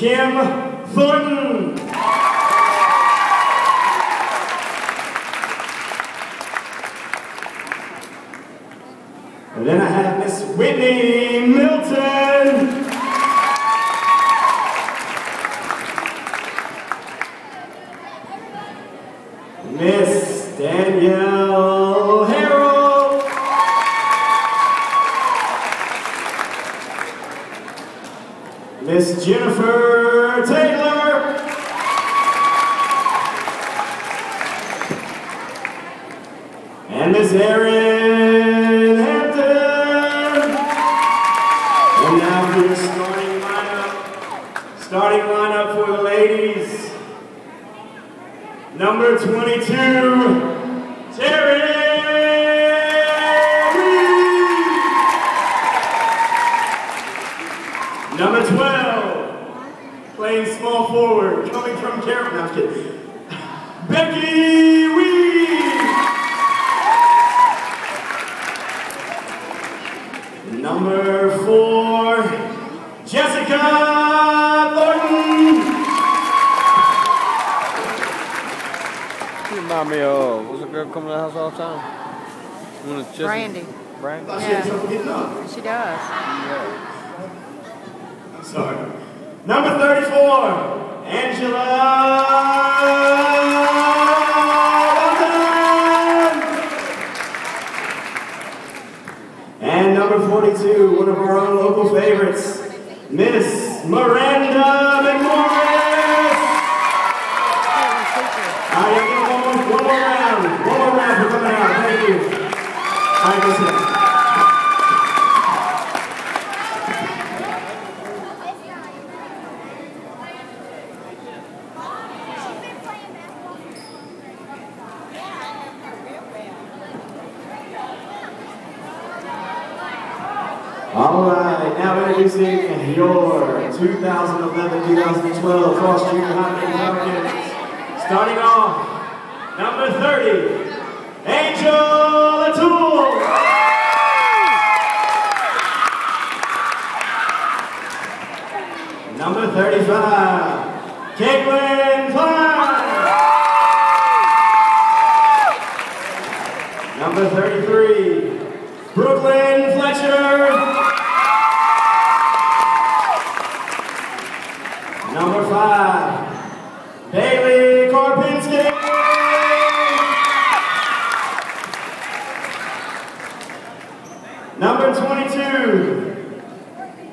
Kim Thornton. And then I have Miss Whitney Milton. Miss Danielle Jennifer Taylor. And Miss Erin Hampton. And now for the starting lineup. Starting lineup for the ladies. Number 22, Terry Becky Weed. Number four, Jessica Thornton. She remind me of, what's the girl coming to the house all the time? One of Chester- Brandy. Brandy? Thought she had trouble getting up. She does. Yeah. Sorry. Number 34, Angela number 42, one of our own local favorites, Miss Miranda McMorris. All right, one more, round. One more round for coming out. Thank you. All right, listen. All right, now introducing your 2011-2012 Frost Junior Champions. Starting off, number 30, Angel Atul. Number 35, Caitlyn Cline. Number 33, Brooklyn Fletcher. Number 22.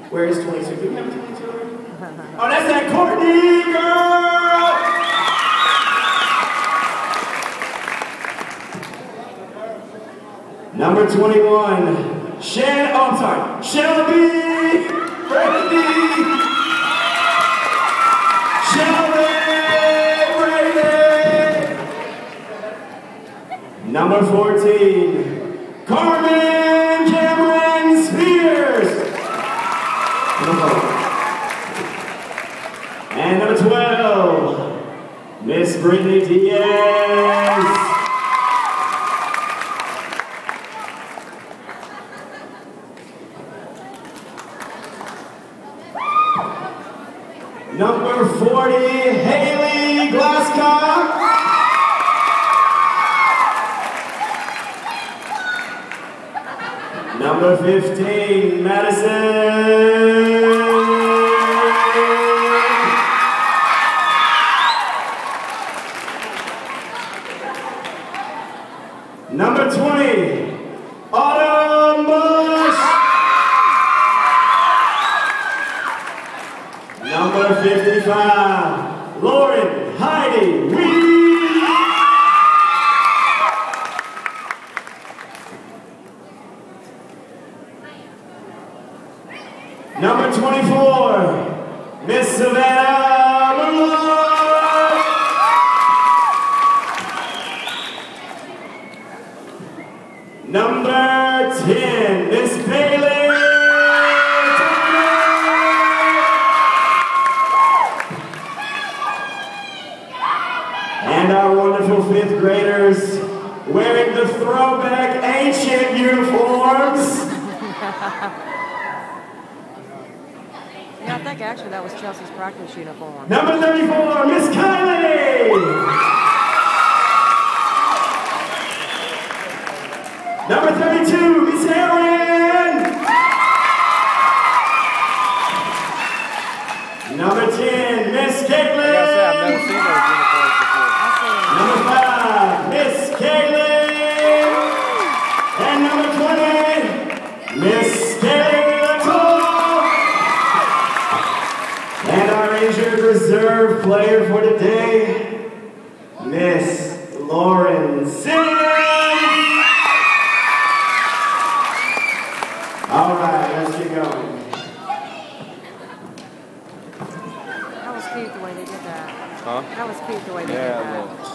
Where is 22? Do we have 22? Oh, that's that Courtney girl! Number 21, Shan, oh, I'm sorry, Shelby Brady. Shelby Brady. Number 14, And number 12, Miss Brittany Diaz. Number 40, Haley Glasscock. Number 15, Madison. 55, Lauren Heidi Weed. Number 24, Miss Savannah uniforms. Yeah, I think actually that was Chelsea's practice uniform. Number 34, Miss Kylie. Number 32, Miss Erin. Number 10, Miss Like I I've never Caitlin. injured reserve player for today, Miss Lauren Simmons. All right, let's get going. That was cute the way they did that. Huh? That was cute the way they yeah, did that.